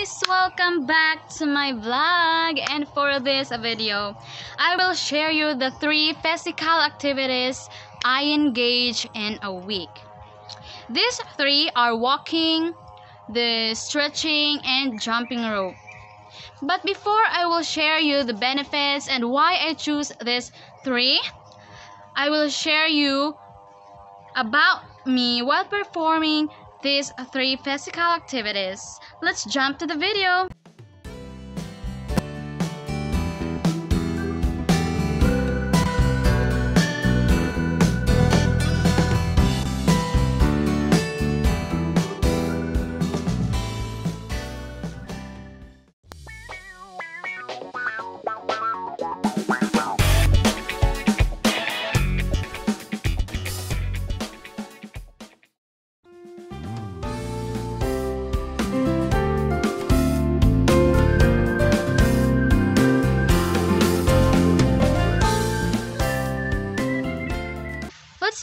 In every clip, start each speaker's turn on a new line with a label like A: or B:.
A: guys! Welcome back to my vlog and for this video, I will share you the three physical activities I engage in a week. These three are walking, the stretching, and jumping rope. But before I will share you the benefits and why I choose these three, I will share you about me while performing these three physical activities. Let's jump to the video.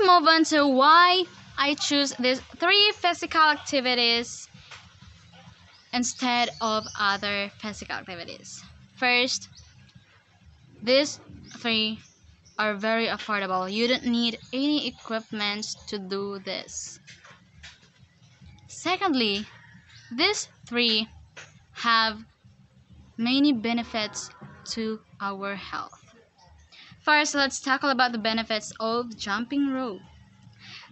A: Move on to why I choose these three physical activities instead of other physical activities. First, these three are very affordable. You don't need any equipment to do this. Secondly, these three have many benefits to our health. First, let's tackle about the benefits of jumping rope.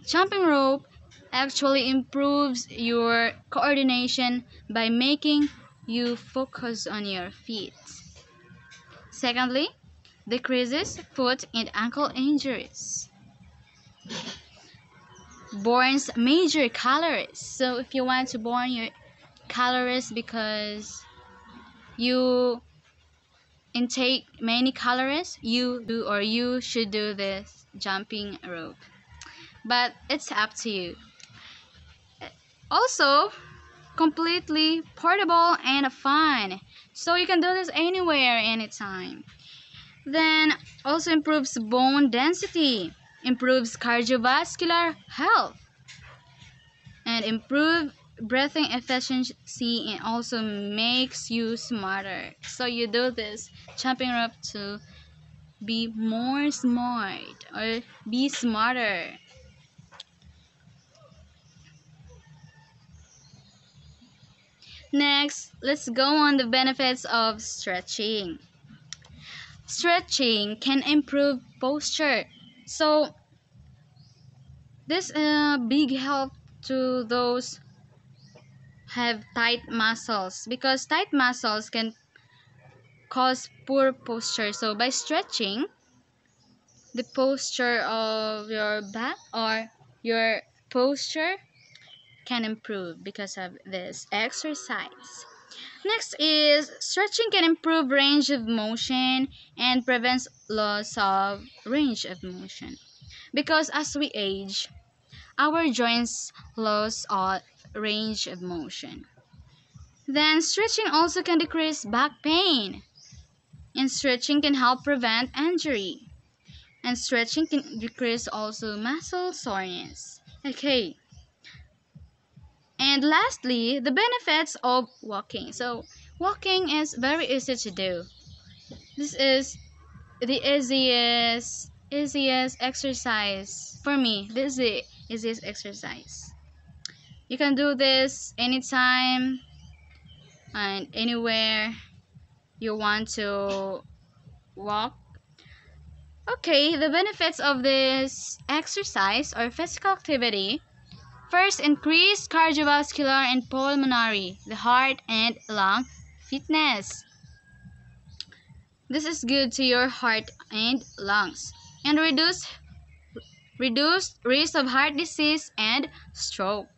A: Jumping rope actually improves your coordination by making you focus on your feet. Secondly, decreases foot and ankle injuries. Burns major calories. So if you want to burn your calories because you intake many calories, you do or you should do this jumping rope. But it's up to you. Also, completely portable and fun. So you can do this anywhere, anytime. Then also improves bone density, improves cardiovascular health, and improve breathing efficiency and also makes you smarter. So you do this jumping rope to be more smart or be smarter. Next, let's go on the benefits of stretching. Stretching can improve posture. So this is a big help to those have tight muscles because tight muscles can cause poor posture. So by stretching the posture of your back or your posture can improve because of this exercise. Next is stretching can improve range of motion and prevents loss of range of motion. Because as we age, our joints lose all range of motion. Then stretching also can decrease back pain. And stretching can help prevent injury. And stretching can decrease also muscle soreness. Okay. And lastly, the benefits of walking. So, walking is very easy to do. This is the easiest easiest exercise for me. This is the easiest exercise. You can do this anytime and anywhere you want to walk. Okay, the benefits of this exercise or physical activity First, increase cardiovascular and pulmonary, the heart and lung fitness. This is good to your heart and lungs and reduce reduce risk of heart disease and stroke.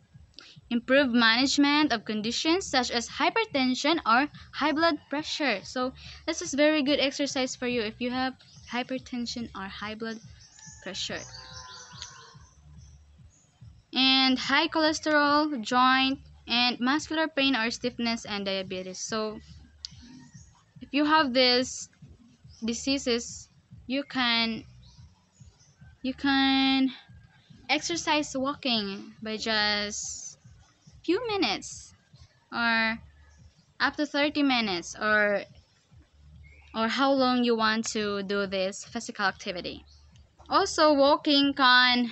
A: Improve management of conditions such as hypertension or high blood pressure. So, this is very good exercise for you if you have hypertension or high blood pressure and high cholesterol, joint, and muscular pain or stiffness and diabetes. So, if you have these diseases, you can you can exercise walking by just few minutes or up to 30 minutes or or how long you want to do this physical activity. Also, walking can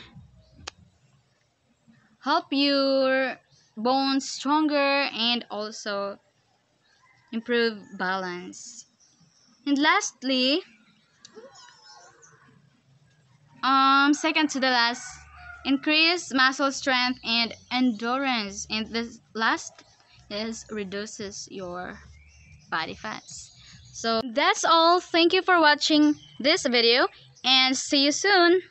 A: help your bones stronger and also improve balance. And lastly, um, second to the last, increase muscle strength and endurance. And the last is reduces your body fats. So that's all. Thank you for watching this video and see you soon.